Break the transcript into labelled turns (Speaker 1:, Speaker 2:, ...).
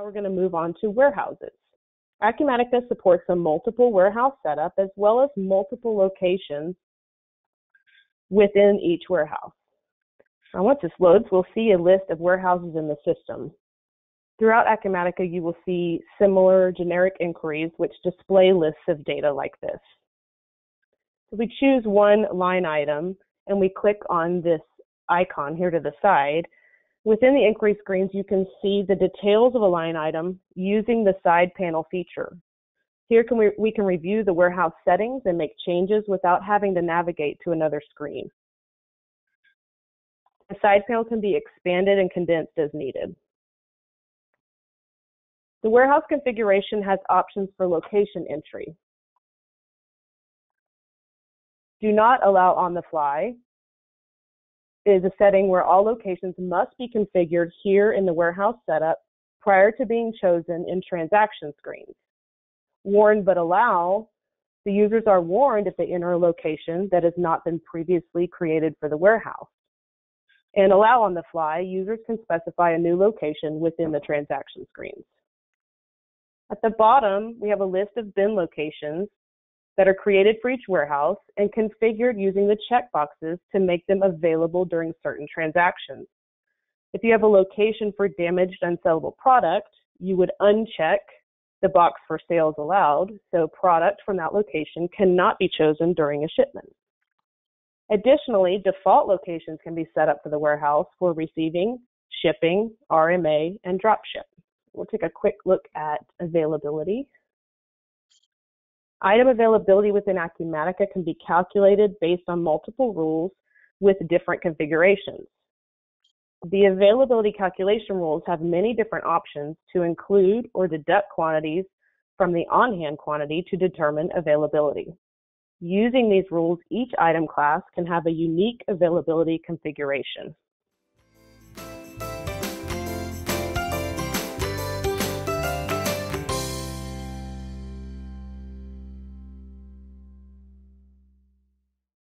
Speaker 1: Now we're going to move on to warehouses. Acumatica supports a multiple warehouse setup as well as multiple locations within each warehouse. Now once this loads, we'll see a list of warehouses in the system. Throughout Acumatica, you will see similar generic inquiries which display lists of data like this. So we choose one line item and we click on this icon here to the side, Within the inquiry screens, you can see the details of a line item using the side panel feature. Here can we, we can review the warehouse settings and make changes without having to navigate to another screen. The side panel can be expanded and condensed as needed. The warehouse configuration has options for location entry. Do not allow on the fly is a setting where all locations must be configured here in the warehouse setup prior to being chosen in transaction screens. Warn but allow, the users are warned if they enter a location that has not been previously created for the warehouse. And allow on the fly, users can specify a new location within the transaction screens. At the bottom, we have a list of bin locations that are created for each warehouse and configured using the checkboxes to make them available during certain transactions. If you have a location for damaged unsellable product, you would uncheck the box for sales allowed, so product from that location cannot be chosen during a shipment. Additionally, default locations can be set up for the warehouse for receiving, shipping, RMA, and dropship. We'll take a quick look at availability. Item availability within Acumatica can be calculated based on multiple rules with different configurations. The availability calculation rules have many different options to include or deduct quantities from the on-hand quantity to determine availability. Using these rules, each item class can have a unique availability configuration.